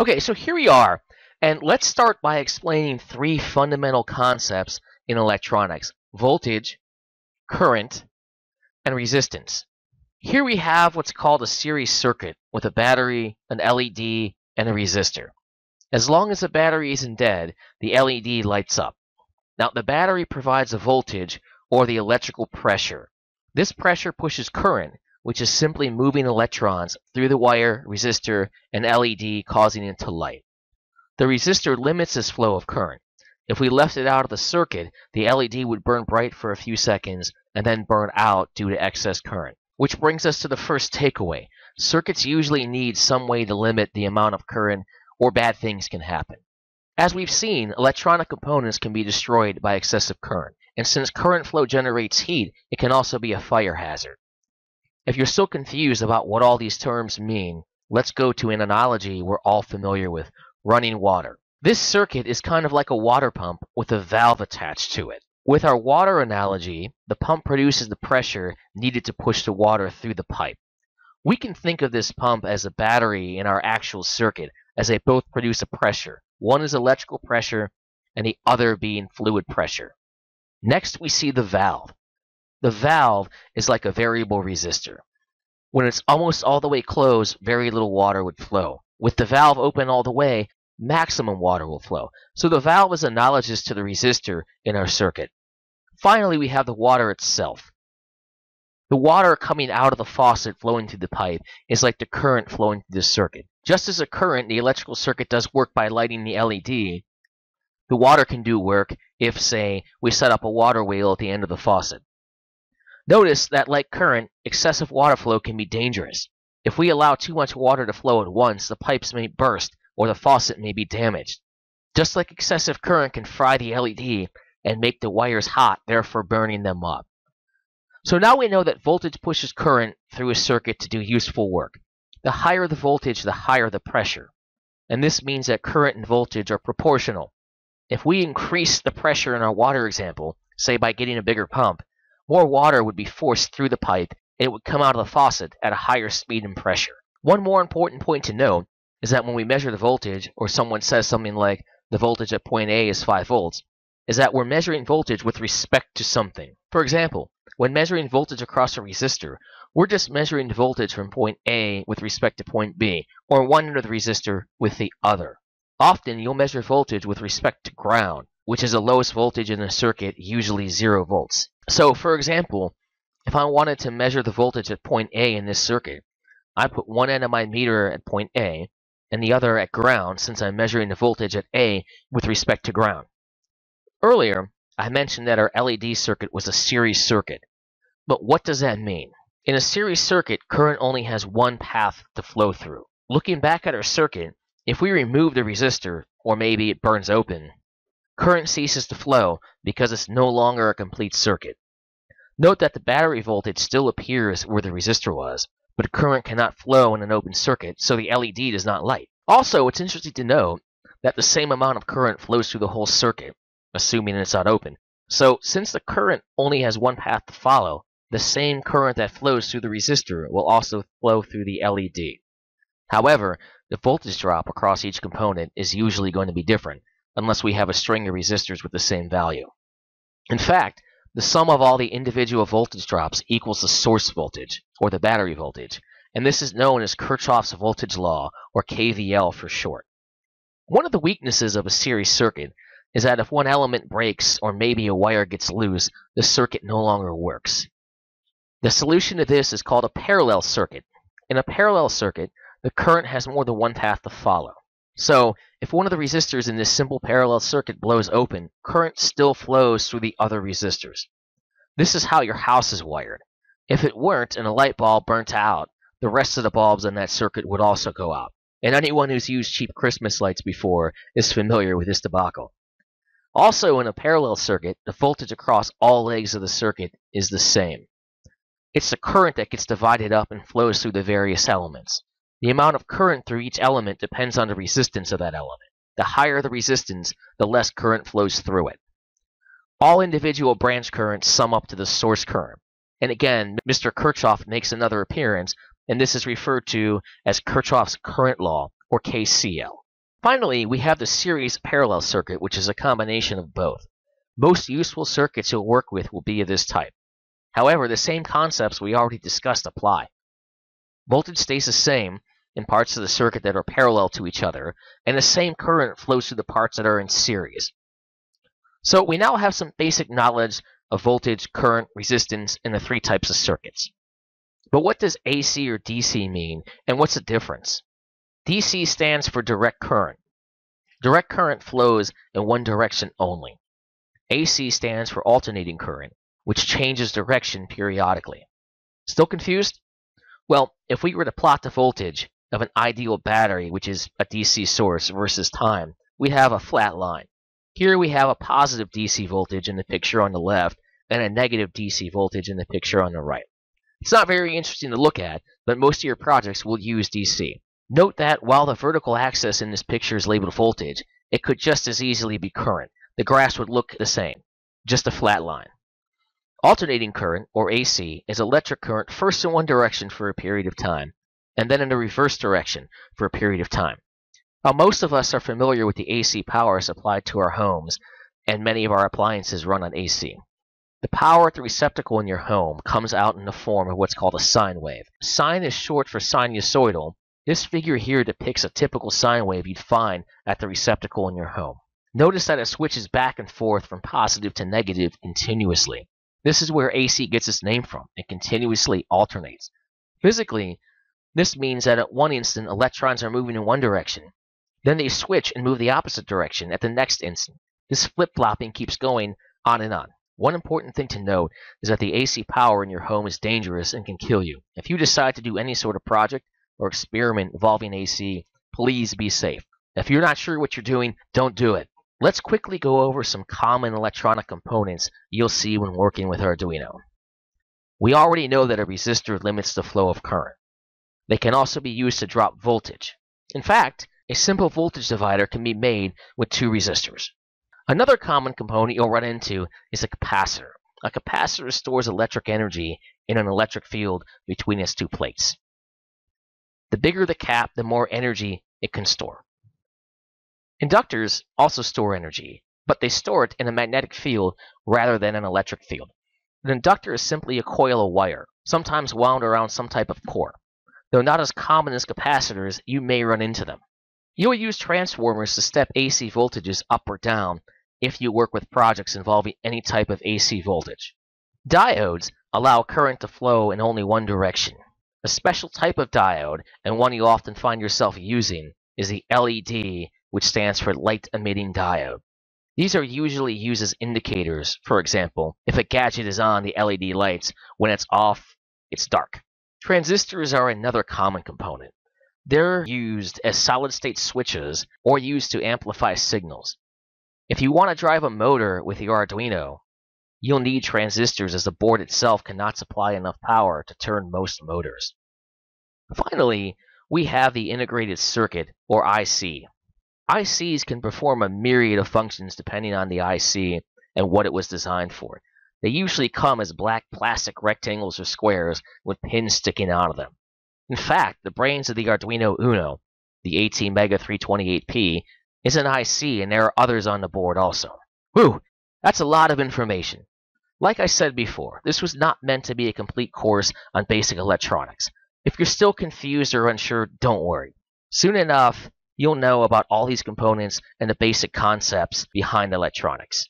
Okay, so here we are, and let's start by explaining three fundamental concepts in electronics. Voltage, current, and resistance. Here we have what's called a series circuit with a battery, an LED, and a resistor. As long as the battery isn't dead, the LED lights up. Now, the battery provides a voltage or the electrical pressure. This pressure pushes current, which is simply moving electrons through the wire, resistor, and LED, causing it to light. The resistor limits this flow of current. If we left it out of the circuit, the LED would burn bright for a few seconds and then burn out due to excess current. Which brings us to the first takeaway. Circuits usually need some way to limit the amount of current or bad things can happen. As we've seen, electronic components can be destroyed by excessive current, and since current flow generates heat, it can also be a fire hazard. If you're still confused about what all these terms mean, let's go to an analogy we're all familiar with, running water. This circuit is kind of like a water pump with a valve attached to it. With our water analogy, the pump produces the pressure needed to push the water through the pipe. We can think of this pump as a battery in our actual circuit, as they both produce a pressure. One is electrical pressure, and the other being fluid pressure. Next, we see the valve. The valve is like a variable resistor. When it's almost all the way closed, very little water would flow. With the valve open all the way, maximum water will flow. So the valve is analogous to the resistor in our circuit. Finally, we have the water itself. The water coming out of the faucet flowing through the pipe is like the current flowing through the circuit. Just as a current, the electrical circuit does work by lighting the LED, the water can do work if, say, we set up a water wheel at the end of the faucet. Notice that like current, excessive water flow can be dangerous. If we allow too much water to flow at once, the pipes may burst or the faucet may be damaged. Just like excessive current can fry the LED and make the wires hot, therefore burning them up. So now we know that voltage pushes current through a circuit to do useful work. The higher the voltage, the higher the pressure. And this means that current and voltage are proportional. If we increase the pressure in our water example, say by getting a bigger pump, more water would be forced through the pipe and it would come out of the faucet at a higher speed and pressure. One more important point to note is that when we measure the voltage, or someone says something like the voltage at point A is 5 volts, is that we're measuring voltage with respect to something. For example, when measuring voltage across a resistor, we're just measuring the voltage from point A with respect to point B, or one end of the resistor with the other. Often, you'll measure voltage with respect to ground, which is the lowest voltage in the circuit, usually 0 volts. So, for example, if I wanted to measure the voltage at point A in this circuit, I put one end of my meter at point A, and the other at ground since I'm measuring the voltage at A with respect to ground. Earlier, I mentioned that our LED circuit was a series circuit. But what does that mean? In a series circuit, current only has one path to flow through. Looking back at our circuit, if we remove the resistor, or maybe it burns open, current ceases to flow because it's no longer a complete circuit. Note that the battery voltage still appears where the resistor was, but current cannot flow in an open circuit, so the LED does not light. Also, it's interesting to note that the same amount of current flows through the whole circuit, assuming it's not open. So, since the current only has one path to follow, the same current that flows through the resistor will also flow through the LED. However, the voltage drop across each component is usually going to be different, unless we have a string of resistors with the same value. In fact, the sum of all the individual voltage drops equals the source voltage, or the battery voltage, and this is known as Kirchhoff's voltage law, or KVL for short. One of the weaknesses of a series circuit is that if one element breaks or maybe a wire gets loose, the circuit no longer works. The solution to this is called a parallel circuit. In a parallel circuit, the current has more than one path to follow. So, if one of the resistors in this simple parallel circuit blows open, current still flows through the other resistors. This is how your house is wired. If it weren't and a light bulb burnt out, the rest of the bulbs in that circuit would also go out. And anyone who's used cheap Christmas lights before is familiar with this debacle. Also, in a parallel circuit, the voltage across all legs of the circuit is the same. It's the current that gets divided up and flows through the various elements. The amount of current through each element depends on the resistance of that element. The higher the resistance, the less current flows through it. All individual branch currents sum up to the source current. And again, Mr. Kirchhoff makes another appearance, and this is referred to as Kirchhoff's current law, or KCL. Finally, we have the series parallel circuit, which is a combination of both. Most useful circuits you'll work with will be of this type. However, the same concepts we already discussed apply. Voltage stays the same in parts of the circuit that are parallel to each other, and the same current flows through the parts that are in series. So we now have some basic knowledge of voltage, current, resistance, and the three types of circuits. But what does AC or DC mean, and what's the difference? DC stands for direct current. Direct current flows in one direction only. AC stands for alternating current, which changes direction periodically. Still confused? Well, if we were to plot the voltage of an ideal battery, which is a DC source, versus time, we'd have a flat line. Here we have a positive DC voltage in the picture on the left and a negative DC voltage in the picture on the right. It's not very interesting to look at, but most of your projects will use DC. Note that while the vertical axis in this picture is labeled voltage, it could just as easily be current. The graphs would look the same, just a flat line. Alternating current, or AC, is electric current first in one direction for a period of time, and then in the reverse direction for a period of time. While most of us are familiar with the AC power supplied to our homes, and many of our appliances run on AC. The power at the receptacle in your home comes out in the form of what's called a sine wave. Sine is short for sinusoidal. This figure here depicts a typical sine wave you'd find at the receptacle in your home. Notice that it switches back and forth from positive to negative continuously. This is where AC gets its name from. It continuously alternates. Physically, this means that at one instant electrons are moving in one direction, then they switch and move the opposite direction at the next instant. This flip-flopping keeps going on and on. One important thing to note is that the AC power in your home is dangerous and can kill you. If you decide to do any sort of project or experiment involving AC, please be safe. If you're not sure what you're doing, don't do it. Let's quickly go over some common electronic components you'll see when working with Arduino. We already know that a resistor limits the flow of current. They can also be used to drop voltage. In fact, a simple voltage divider can be made with two resistors. Another common component you'll run into is a capacitor. A capacitor stores electric energy in an electric field between its two plates. The bigger the cap, the more energy it can store. Inductors also store energy, but they store it in a magnetic field rather than an electric field. An inductor is simply a coil of wire, sometimes wound around some type of core. Though not as common as capacitors, you may run into them. You'll use transformers to step AC voltages up or down if you work with projects involving any type of AC voltage. Diodes allow current to flow in only one direction. A special type of diode, and one you often find yourself using, is the LED, which stands for light emitting diode. These are usually used as indicators. For example, if a gadget is on, the LED lights. When it's off, it's dark. Transistors are another common component. They're used as solid-state switches or used to amplify signals. If you want to drive a motor with your Arduino, you'll need transistors as the board itself cannot supply enough power to turn most motors. Finally, we have the integrated circuit, or IC. ICs can perform a myriad of functions depending on the IC and what it was designed for. They usually come as black plastic rectangles or squares with pins sticking out of them. In fact, the brains of the Arduino Uno, the ATmega 328P, is an IC, and there are others on the board also. Whew, that's a lot of information. Like I said before, this was not meant to be a complete course on basic electronics. If you're still confused or unsure, don't worry. Soon enough, you'll know about all these components and the basic concepts behind electronics.